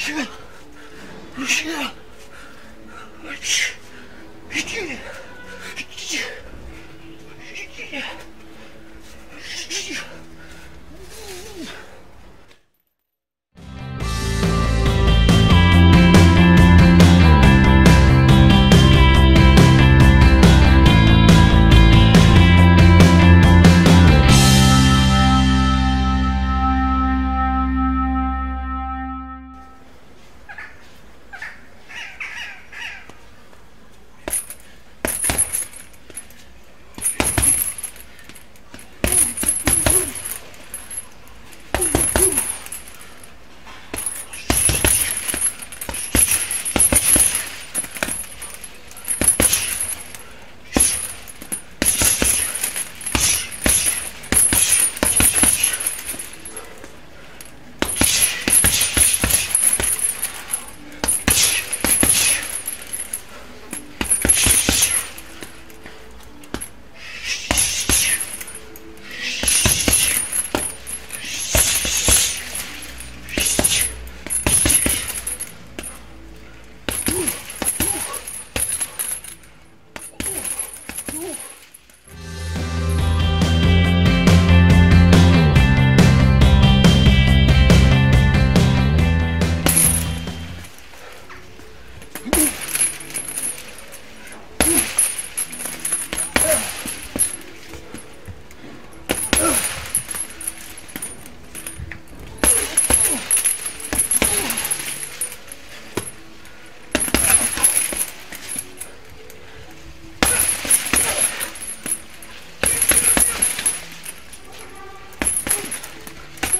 你听听你我去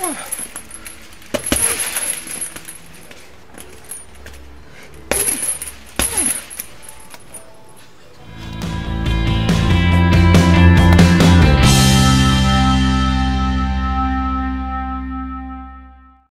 哇